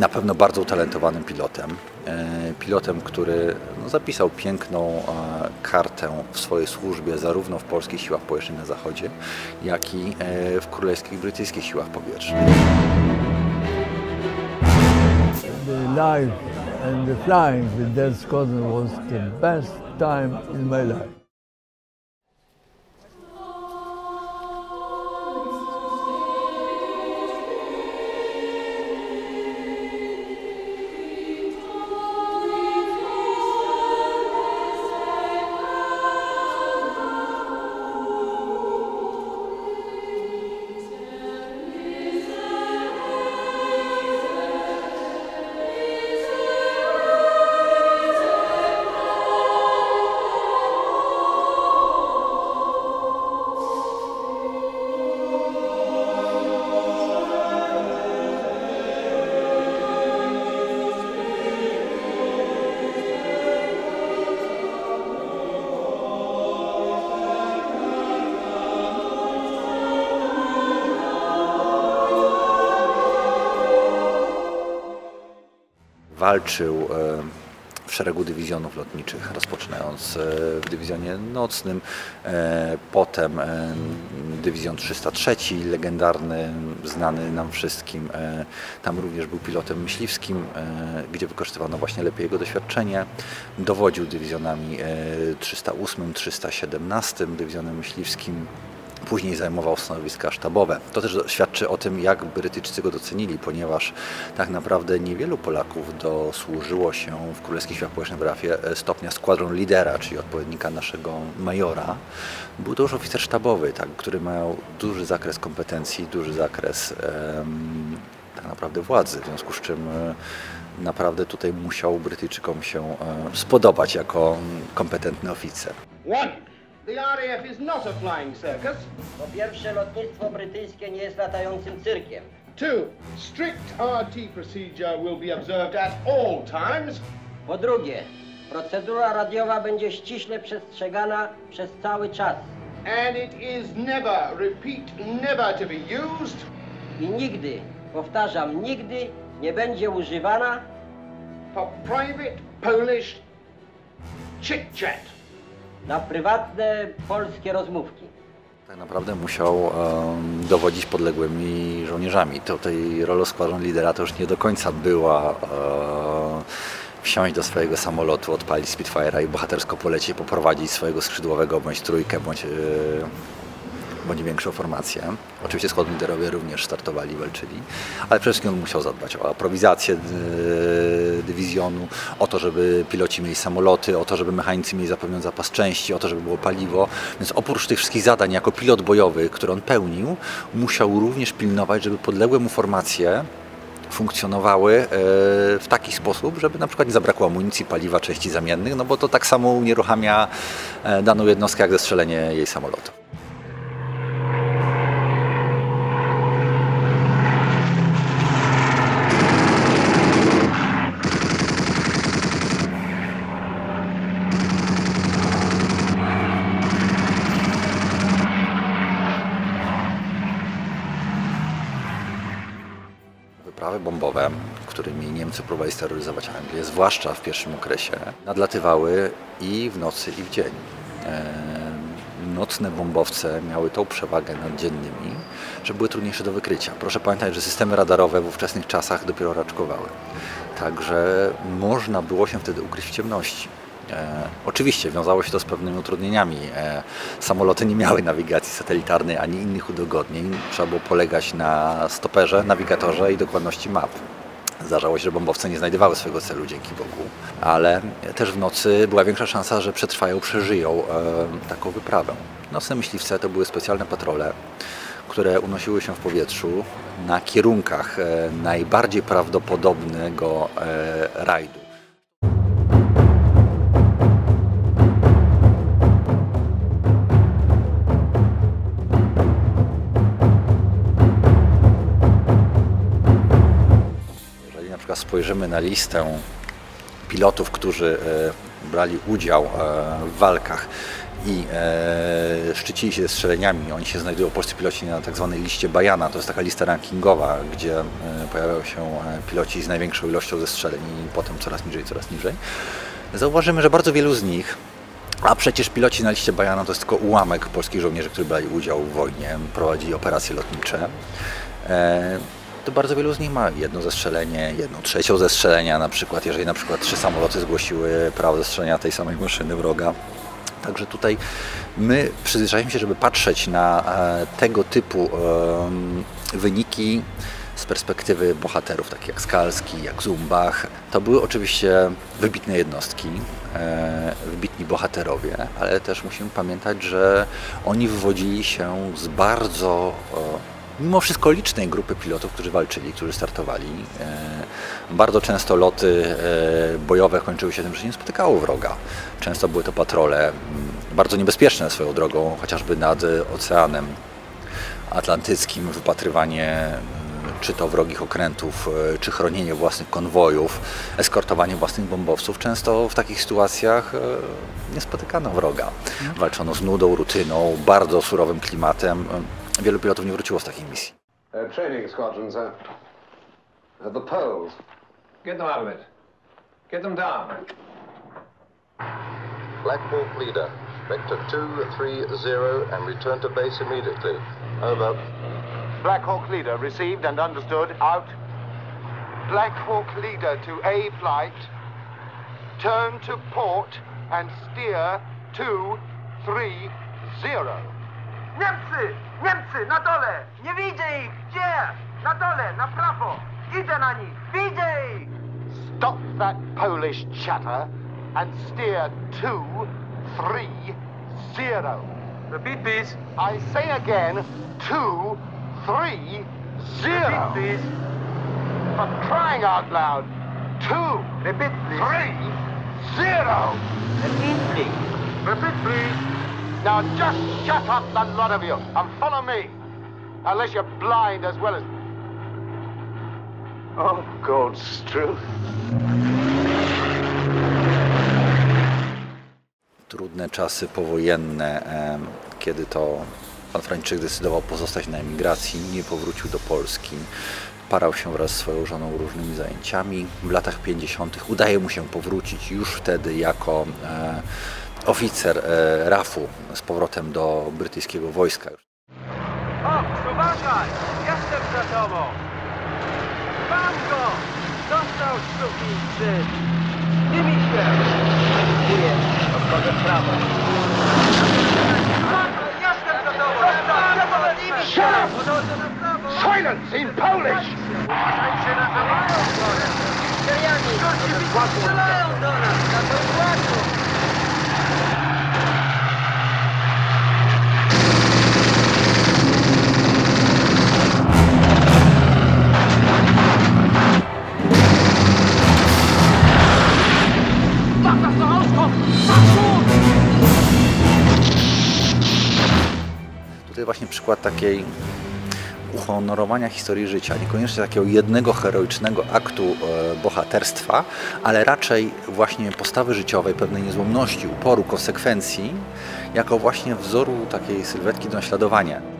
na pewno bardzo utalentowanym pilotem. E, pilotem, który no, zapisał piękną e, kartę w swojej służbie zarówno w polskich siłach powietrznych na zachodzie, jak i e, w królewskich brytyjskich siłach powietrznych. The life and the flying with Del Squadron was the best time in my life. Walczył e, w szeregu dywizjonów lotniczych, rozpoczynając e, w dywizjonie nocnym, e, potem dywizjon 303, legendarny, znany nam wszystkim. Tam również był pilotem myśliwskim, gdzie wykorzystywano właśnie lepiej jego doświadczenie. Dowodził dywizjonami 308, 317, dywizjonem myśliwskim. Później zajmował stanowiska sztabowe. To też świadczy o tym, jak Brytyjczycy go docenili, ponieważ tak naprawdę niewielu Polaków dosłużyło się w Królewskich Siłach Powietrznych RAF-ie stopnia składron lidera, czyli odpowiednika naszego majora. Był to już oficer sztabowy, tak, który miał duży zakres kompetencji, duży zakres em, tak naprawdę władzy, w związku z czym e, naprawdę tutaj musiał Brytyjczykom się e, spodobać jako kompetentny oficer. One. The RAF is not a flying circus. Po pierwsze, lotnictwo brytyjskie nie jest latającym cyrkiem. Two, strict RT procedure will be observed at all times. Po drugie, procedura radiowa będzie ściśle przestrzegana przez cały czas. And it is never, repeat, never to be used I nigdy, powtarzam, nigdy nie będzie używana for private Polish chit-chat. Na prywatne polskie rozmówki. Tak naprawdę musiał um, dowodzić podległymi żołnierzami. To tej rolą składron lidera to już nie do końca była um, wsiąść do swojego samolotu, odpalić Spitfire'a i bohatersko polecieć, poprowadzić swojego skrzydłowego bądź trójkę, bądź yy, bądź większą formację. Oczywiście skład liderowie również startowali, walczyli, ale przede wszystkim on musiał zadbać o aprowizację yy, dywizjonu, o to, żeby piloci mieli samoloty, o to, żeby mechanicy mieli zapewniony zapas części, o to, żeby było paliwo. Więc oprócz tych wszystkich zadań jako pilot bojowy, które on pełnił, musiał również pilnować, żeby podległe mu formacje funkcjonowały yy, w taki sposób, żeby na przykład nie zabrakło amunicji, paliwa, części zamiennych, no bo to tak samo unieruchamia yy, daną jednostkę jak zestrzelenie jej samolotu. Wyprawy bombowe, którymi Niemcy próbowali steroryzować Anglię, zwłaszcza w pierwszym okresie, nadlatywały i w nocy, i w dzień. E, Nocne bombowce miały tą przewagę nad dziennymi, że były trudniejsze do wykrycia. Proszę pamiętać, że systemy radarowe w ówczesnych czasach dopiero raczkowały. Także można było się wtedy ukryć w ciemności. E, oczywiście wiązało się to z pewnymi utrudnieniami. E, samoloty nie miały nawigacji satelitarnej ani innych udogodnień. Trzeba było polegać na stoperze, nawigatorze i dokładności map. Zdarzało się, że bombowce nie znajdowały swojego celu dzięki Bogu, ale też w nocy była większa szansa, że przetrwają, przeżyją e, taką wyprawę. Nocne myśliwce to były specjalne patrole, które unosiły się w powietrzu na kierunkach e, najbardziej prawdopodobnego e, rajdu. Spojrzymy na listę pilotów, którzy e, brali udział e, w walkach i e, szczycili się ze strzeleniami. Oni się znajdują, polscy piloci, na tak zwanej liście Bajana. To jest taka lista rankingowa, gdzie pojawiają się piloci z największą ilością zestrzeleń i potem coraz niżej, coraz niżej. Zauważymy, że bardzo wielu z nich a przecież piloci na liście Bajana to jest tylko ułamek polskich żołnierzy, którzy brali udział w wojnie, prowadzili operacje lotnicze. To bardzo wielu z nich ma jedno zestrzelenie, jedną trzecią zestrzelenia, na przykład jeżeli na przykład trzy samoloty zgłosiły prawo zestrzelenia tej samej maszyny wroga. Także tutaj my przyzwyczajamy się, żeby patrzeć na e, tego typu wyniki z perspektywy bohaterów, takich jak Skalski, jak Zumbach. To były oczywiście wybitne jednostki, e, wybitni bohaterowie, ale też musimy pamiętać, że oni wywodzili się z bardzo e, mimo wszystko licznej grupy pilotów, którzy walczyli, którzy startowali. E, Bardzo często loty e, bojowe kończyły się tym, że nie spotykało wroga. Często były to patrole, bardzo niebezpieczne swoją drogą, chociażby nad e, Oceanem Atlantyckim, wypatrywanie czy to wrogich okrętów, czy chronienie własnych konwojów, eskortowanie własnych bombowców. Często w takich sytuacjach nie spotykano wroga. Walczono z nudą, rutyną, bardzo surowym klimatem. Wielu pilotów nie wróciło z takiej misji. Uh, training squadrons, uh, the poles. Get them out of it. Get them down. Black Hawk leader, vector 230 and return to base immediately. Over. Black Hawk Leader received and understood. Out. Black Hawk Leader to A flight. Turn to port and steer 230. Niemcy! Niemcy! Na dole! Nie widzę ich! Gdzie? Na dole, na prawo! Idę na nich! Widzę ich! Stop that Polish chatter and steer 230. Repeat, please. I say again 230. Repeat, please. For crying out loud. 2 Repeat, please. three, zero. Repeat, please. Repeat, please. Now just shut up, the lot of you, and follow me. Unless you're blind as well as. Oh, Goldstruth. trudne czasy powojenne, kiedy to pan Franciszek decydował pozostać na emigracji, nie powrócił do Polski. Parał się wraz z swoją żoną różnymi zajęciami. W latach 50. udaje mu się powrócić już wtedy jako e, oficer e, RAF-u z powrotem do brytyjskiego wojska. O, uważaj! Jestem za tobą! Mam go! Dostał sztuki! Nimi się! Dziękuję. Odchodzę w prawo. Jestem za tobą! Dostał! Się! Shut up! Silence in Polish! Uważajcie na Tutaj właśnie przykład takiej uhonorowania historii życia, niekoniecznie takiego jednego heroicznego aktu e, bohaterstwa, ale raczej właśnie postawy życiowej, pewnej niezłomności, uporu, konsekwencji, jako właśnie wzoru takiej sylwetki do naśladowania.